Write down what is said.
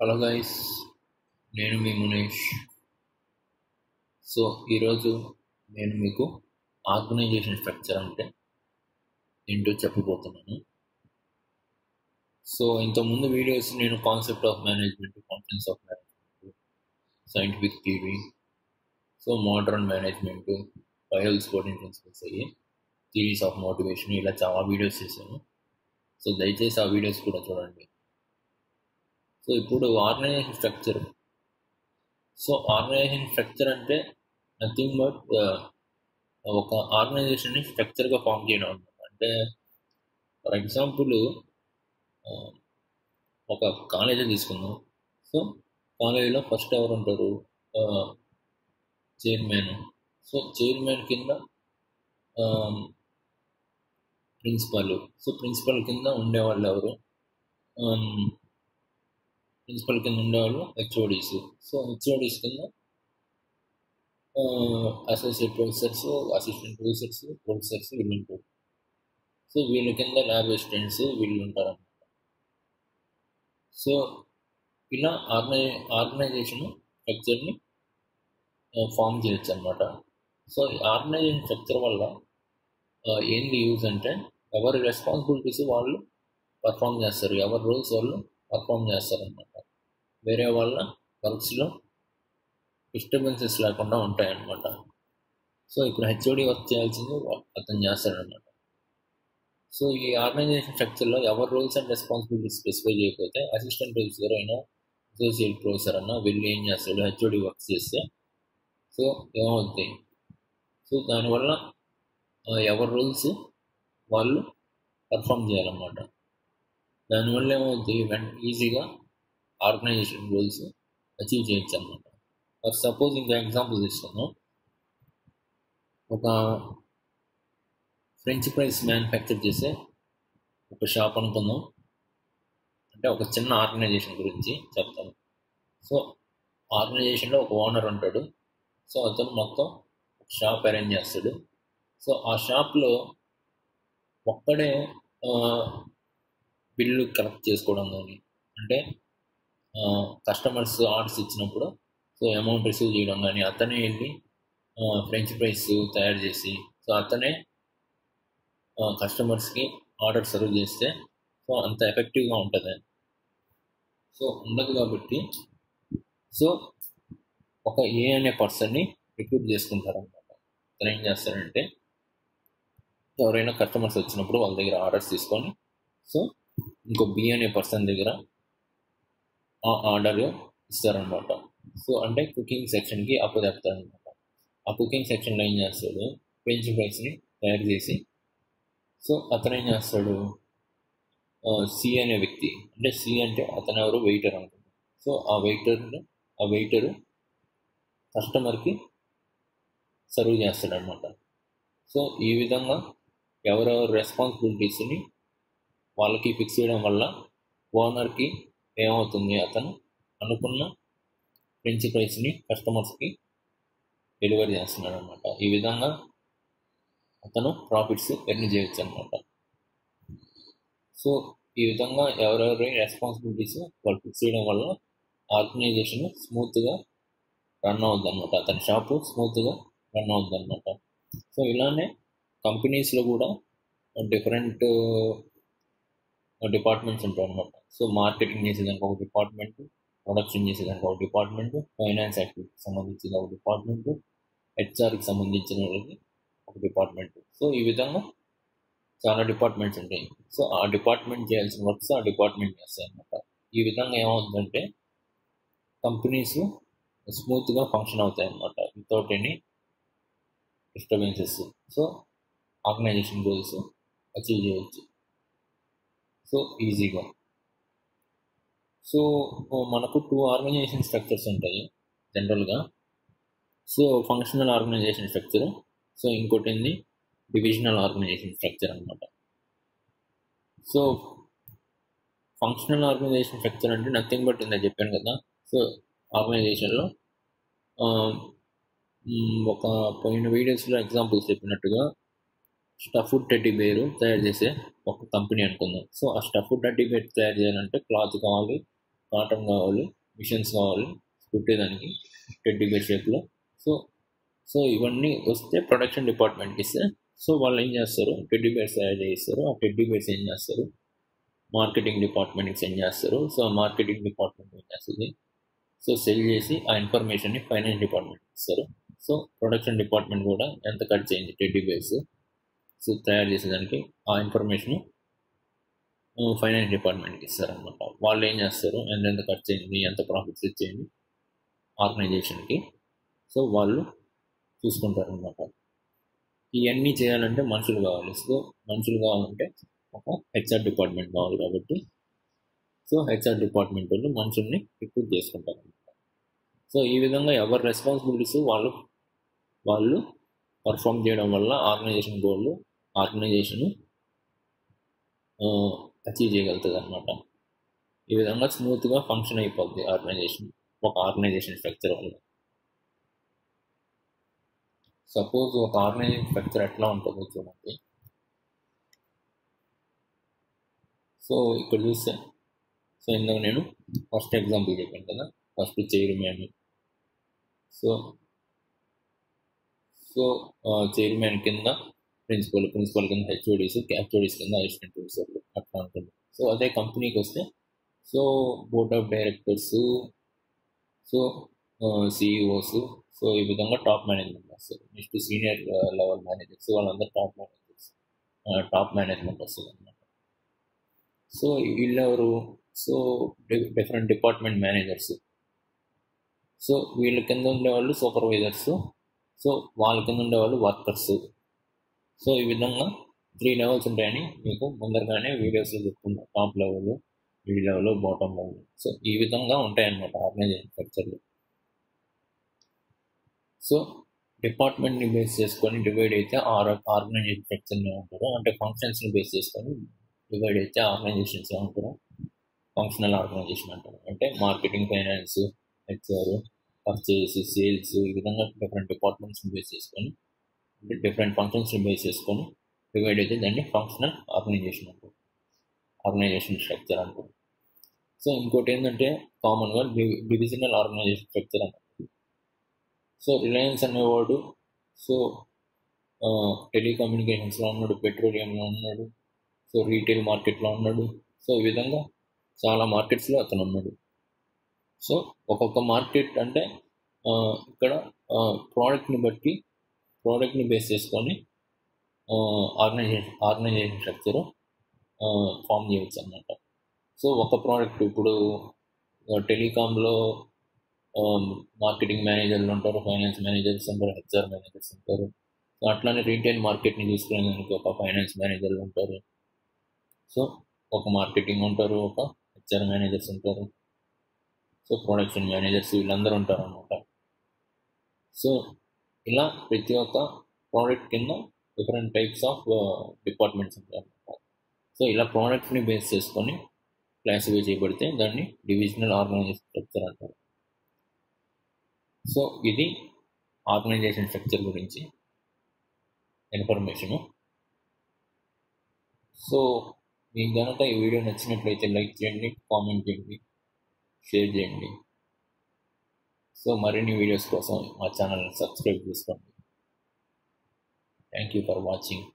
Hello guys నేను మీ Munesh. So ఈరోజు నేను మీకు ఆర్గనైజేషన్ స్ట్రక్చర్ అంటే ఏంటో చెప్పబోతున్నాను. సో ఇంతకుముందు వీడియోస్ నేను concept of management conference of management scientific theory so modern management viral sporting principles అయ్యి థియరీస్ ఆఫ్ మోటివేషన్ ఇలా చాలా వీడియోస్ చేశాను. సో దయచేసి ఆ వీడియోస్ కూడా చూడండి. సో ఇప్పుడు organization structure so organization structure అంటే నథింగ్ బట్ uh, ఒక ఆర్గనైజేషన్ని స్ట్రక్చర్గా ఫామ్ చేయడం అనమాట అంటే ఫర్ ఎగ్జాంపుల్ uh, ఒక కాలేజీ తీసుకుందాం. సో కాలేజీలో ఫస్ట్ ఎవరు ఉంటారు? చైర్మన్ సో చైర్మన్ కింద ప్రిన్సిపల్ సో ప్రిన్సిపల్ కింద ఉండేవాళ్ళు ఎవరు? Um, ప్రిన్సిపల్ కింద ఉండేవాళ్ళు హెచ్ఓడీస్ సో హెచ్ఓడీస్ కింద associate professors assistant professors professors వీళ్ళు ఉంటారు సో వీళ్ళ కింద ల్యాబ్ అసిస్టెంట్స్ వీళ్ళు ఉంటారు అన్నమాట సో ఇలా ఆర్గనై ఆర్గనైజేషన్ స్ట్రక్చర్ని ఫామ్ చేయొచ్చు అనమాట సో ఈ ఆర్గనైజేషన్ స్ట్రక్చర్ వల్ల ఏంది యూజ్ అంటే ఎవరి రెస్పాన్సిబిలిటీస్ వాళ్ళు పర్ఫామ్ చేస్తారు ఎవరి రోల్స్ వాళ్ళు పర్ఫామ్ చేస్తారనమాట వేరే వాళ్ళ వర్క్స్లో డిస్టర్బెన్సెస్ లేకుండా ఉంటాయన్నమాట. సో ఇక్కడ హెచ్ఓడి వర్క్ చేయాల్సింది అతను చేస్తాడనమాట సో ఈ ఆర్గనైజేషన్ స్ట్రక్చర్లో ఎవరి రోల్స్ అండ్ రెస్పాన్సిబిలిటీస్ స్పెసిఫై చేయకపోతే అసిస్టెంట్ ప్రొఫెసర్ అయినా అసోసియేట్ ప్రొఫెసర్ అన్నా వెళ్ళి ఏం చేస్తాడు? హెచ్ఓడి వర్క్ చేస్తే సో ఏమవుతాయి సో దానివల్ల ఎవరి రూల్స్ వాళ్ళు పర్ఫామ్ చేయాలన్నమాట. దానివల్ల ఏమవుతుంది వెంట ఈజీగా ఆర్గనైజేషన్ రూల్స్ అచీవ్ చేయొచ్చు అనమాట ఫర్ సపోజ్ ఇంకా ఎగ్జాంపుల్ తీసుకుందాం. ఒక ఫ్రెంచ్ ఫ్రైస్ మ్యానుఫ్యాక్చర్ చేసే ఒక షాప్ అనుకుందాం. అంటే ఒక చిన్న ఆర్గనైజేషన్ గురించి చెప్తాను. సో ఆర్గనైజేషన్లో ఒక ఓనర్ ఉంటాడు. సో అతను మొత్తం ఒక షాప్ అరేంజ్ చేస్తాడు. సో ఆ షాప్లో ఒక్కడే బిల్లు కలెక్ట్ చేసుకోవడం కానీ అంటే కస్టమర్స్ ఆర్డర్స్ ఇచ్చినప్పుడు సో అమౌంట్ రిసీవ్ చేయడం కానీ అతనే వెళ్ళి ఫ్రెంచ్ ఫ్రైస్ తయారు చేసి సో అతనే కస్టమర్స్కి ఆర్డర్ సర్వ్ చేస్తే సో అంత ఎఫెక్టివ్గా ఉంటుంది. సో ఉండదు కాబట్టి సో ఒక ఏ అనే పర్సన్ని రిక్రూట్ చేసుకుంటారు అనమాట అతను ఏం చేస్తారంటే ఎవరైనా కస్టమర్స్ వచ్చినప్పుడు వాళ్ళ దగ్గర ఆర్డర్స్ తీసుకొని సో ఇంకో బి అనే పర్సన్ దగ్గర ఆ ఆర్డర్ ఇస్తారనమాట. సో అంటే కుకింగ్ సెక్షన్కి అప్పు చెప్తారనమాట ఆ కుకింగ్ సెక్షన్లో ఏం చేస్తాడు? ఫ్రెంచ్ ఫ్రైస్ని తయారు చేసి సో అతను ఏం చేస్తాడు? సి అనే వ్యక్తి అంటే సి అంటే అతను ఎవరు? వెయిటర్ అనుకుంటాడు సో ఆ వెయిటర్ ఆ వెయిటర్ కస్టమర్కి సర్వ్ చేస్తాడనమాట. సో ఈ విధంగా ఎవరెవరు రెస్పాన్సిబిలిటీస్ని వాళ్ళకి ఫిక్స్ చేయడం వల్ల ఓనర్కి ఏమవుతుంది? అతను అనుకున్న ఫ్రెంచ్ ప్రైస్ని కస్టమర్స్కి డెలివరీ చేస్తున్నాడు అనమాట ఈ విధంగా అతను ప్రాఫిట్స్ ఎర్న్ చేయొచ్చు అనమాట సో ఈ విధంగా ఎవరెవరి రెస్పాన్సిబిలిటీస్ వాళ్ళు ఫిక్స్ చేయడం వల్ల ఆర్గనైజేషన్ స్మూత్గా రన్ అవుద్ది అనమాట అతని షాపు స్మూత్గా రన్ అవుద్ది అనమాట సో ఇలానే కంపెనీస్లో కూడా డిఫరెంట్ డిపార్ట్మెంట్స్ ఉంటాయి అనమాట సో మార్కెటింగ్ చేసేదానికి ఒక డిపార్ట్మెంట్ ప్రొడక్షన్ చేసేదానికి ఒక డిపార్ట్మెంట్ ఫైనాన్స్ యాక్టివిటీకి సంబంధించిన ఒక డిపార్ట్మెంట్ హెచ్ఆర్కి సంబంధించిన ఒక డిపార్ట్మెంట్. సో ఈ విధంగా చాలా డిపార్ట్మెంట్స్ ఉంటాయి. సో ఆ డిపార్ట్మెంట్ చేయాల్సిన వర్క్స్ ఆ డిపార్ట్మెంట్ చేస్తాయి అనమాట ఈ విధంగా ఏమవుతుందంటే కంపెనీస్ స్మూత్గా ఫంక్షన్ అవుతాయి అన్నమాట without any disturbances. So organisation goals achieve చేయవచ్చు సో ఈజీగా. సో మనకు టూ ఆర్గనైజేషన్ స్ట్రక్చర్స్ ఉంటాయి జనరల్గా so functional organisation structure so ఇంకోటి ఏంది డివిజనల్ ఆర్గనైజేషన్ స్ట్రక్చర్ అనమాట సో ఫంక్షనల్ ఆర్గనైజేషన్ స్ట్రక్చర్ అంటే నథింగ్ బట్ ఇందా చెప్పాను కదా. సో ఆర్గనైజేషన్లో ఒక పోయిన వీడియోస్లో ఎగ్జాంపుల్స్ చెప్పినట్టుగా స్టఫ్డ్ టెడ్డీ బేరు తయారు చేసే ఒక కంపెనీ అనుకుందాం. సో ఆ స్టఫ్డ్ టెడ్డీ బేర్ తయారు చేయాలంటే క్లాత్ కావాలి కాటన్ కావాలి మిషన్స్ కావాలి కుట్టేదానికి టెడ్డీ బేర్ షేప్లో. సో సో ఇవన్నీ వస్తే ప్రొడక్షన్ డిపార్ట్మెంట్కి ఇస్తే సో వాళ్ళు ఏం చేస్తారు? టెడ్డీ బేర్స్ తయారు చేస్తారు. ఆ టెడ్డీ బేర్స్ ఏం చేస్తారు? మార్కెటింగ్ డిపార్ట్మెంట్కి సెండ్ చేస్తారు. సో మార్కెటింగ్ డిపార్ట్మెంట్ ఏం చేస్తుంది? సో సెల్ చేసి ఆ ఇన్ఫర్మేషన్ని ఫైనాన్స్ డిపార్ట్మెంట్ ఇస్తారు. సో ప్రొడక్షన్ డిపార్ట్మెంట్ కూడా ఎంత ఖర్చు అయింది టెడ్డీ బేర్స్? తయారు చేసేదానికి ఆ ఇన్ఫర్మేషన్ ఫైనాన్స్ డిపార్ట్మెంట్కి ఇస్తారనమాట వాళ్ళు ఏం చేస్తారు? ఎంతెంత ఖర్చు అయింది ఎంత ప్రాఫిట్స్ ఇచ్చేయండి? ఆర్గనైజేషన్కి సో వాళ్ళు చూసుకుంటారు అనమాట ఇవన్నీ చేయాలంటే మనుషులు కావాలి. సో మనుషులు కావాలంటే ఒక హెచ్ఆర్ డిపార్ట్మెంట్ కావాలి కాబట్టి. సో హెచ్ఆర్ డిపార్ట్మెంట్ వాళ్ళు మనుషుల్ని రిక్రూట్ చేసుకుంటారు సో ఈ విధంగా ఎవరి రెస్పాన్సిబిలిటీస్ వాళ్ళు వాళ్ళు పర్ఫామ్ చేయడం వల్ల ఆర్గనైజేషన్ గోళ్ళు ఆర్గనైజేషన్ అచీవ్ చేయగలుగుతుంది అనమాట ఈ విధంగా స్మూత్గా ఫంక్షన్ అయిపోద్ది ఆర్గనైజేషన్ ఒక ఆర్గనైజేషన్ స్ట్రక్చర్ వల్ల. సపోజ్ ఒక ఆర్గనైజేషన్ స్ట్రక్చర్ ఎట్లా ఉంటుందో చూడండి. సో ఇక్కడ చూస్తే సో ఇందాక నేను ఫస్ట్ ఎగ్జాంపుల్ చెప్పాను కదా first chairman so so chairman కింద ప్రిన్సిపల్ ప్రిన్సిపల్ కింద హెచ్ఓడీస్ హెచ్ఓడీస్ కింద అసిస్టెంట్ ప్రొఫెసర్లు అట్లా ఉంటుంది సో అదే కంపెనీకి వస్తే so board of directors so CEOs so ఈ విధంగా టాప్ మేనేజ్మెంట్ వస్తుంది నెక్స్ట్ సీనియర్ లెవెల్ మేనేజర్స్ వాళ్ళందరూ టాప్ మేనేజర్స్ టాప్ మేనేజ్మెంట్ వస్తుంది అనమాట సో వీళ్ళెవరు so different department managers so వీళ్ళ కింద ఉండేవాళ్ళు సూపర్వైజర్స్ సో వాళ్ళ కింద ఉండేవాళ్ళు వర్కర్స్ సో ఈ విధంగా త్రీ లెవెల్స్ ఉంటాయని మీకు ముందరగానే వీడియోస్లో చెప్తున్నా. Top level mid level bottom level so ఈ విధంగా ఉంటాయన్నమాట ఆర్గనైజేషన్ స్ట్రక్చర్లు సో డిపార్ట్మెంట్ని బేస్ చేసుకొని డివైడ్ అయితే ఆర్ ఆర్గనైజేషన్ స్ట్రక్చర్నే ఉంటారు అంటే ఫంక్షన్స్ని బేస్ చేసుకొని డివైడ్ అయితే ఆర్గనైజేషన్స్ ఉంటారు ఫంక్షనల్ ఆర్గనైజేషన్ అంటారు. అంటే marketing finance HR purchase sales ఈ విధంగా డిఫరెంట్ డిపార్ట్మెంట్స్ని బేస్ చేసుకొని డిఫరెంట్ ఫంక్షన్స్ని బేస్ చేసుకొని డివైడ్ అయితే దాన్ని ఫంక్షనల్ ఆర్గనైజేషన్ అంటారు. ఆర్గనైజేషన్ స్ట్రక్చర్ అంటారు. సో ఇంకోటి ఏంటంటే కామన్గా డివిజనల్ ఆర్గనైజేషన్ స్ట్రక్చర్ అంటారు. సో రిలయన్స్ అనేవాడు సో టెలికమ్యూనికేషన్స్లో ఉన్నాడు పెట్రోలియంలో ఉన్నాడు సో రీటైల్ మార్కెట్లో ఉన్నాడు. సో ఈ విధంగా చాలా మార్కెట్స్లో అతను ఉన్నాడు. సో ఒక్కొక్క మార్కెట్ అంటే ఇక్కడ ప్రోడక్ట్ని బట్టి ప్రోడక్ట్ని బేస్ చేసుకొని ఆర్గనైజేషన్ ఆర్గనైజేషన్ స్ట్రక్చర్ ఫామ్ చేయవచ్చు అన్నమాట. సో ఒక ప్రోడక్ట్ ఇప్పుడు టెలికామ్లో మార్కెటింగ్ మేనేజర్లు ఉంటారు ఫైనాన్స్ మేనేజర్స్ ఉంటారు హెచ్ఆర్ మేనేజర్స్ ఉంటారు. సో అట్లానే రీటైల్ మార్కెట్ని తీసుకునేదానికి ఒక ఫైనాన్స్ మేనేజర్లు ఉంటారు. సో ఒక మార్కెటింగ్ ఉంటారు ఒక హెచ్ఆర్ మేనేజర్స్ ఉంటారు. సో ప్రొడక్షన్ మేనేజర్స్ వీళ్ళందరూ ఉంటారు అనమాట సో ఇలా ప్రతి ఒక్క ప్రోడక్ట్ కింద డిఫరెంట్ టైప్స్ ఆఫ్ డిపార్ట్మెంట్స్ ఉంటాయి సో ఇలా ప్రోడక్ట్ని బేస్ చేసుకొని క్లాసిఫై చేయబడితే దాన్ని డివిజనల్ ఆర్గనైజేషన్ స్ట్రక్చర్ అంటారు. సో ఇది ఆర్గనైజేషన్ స్ట్రక్చర్ గురించి ఇన్ఫర్మేషను సో మీకు కనుక ఈ వీడియో నచ్చినట్లయితే లైక్ చేయండి కామెంట్ చేయండి షేర్ చేయండి. సో మరిన్ని వీడియోస్ కోసం మా ఛానల్ని సబ్స్క్రైబ్ చేసుకోండి. Thank you for watching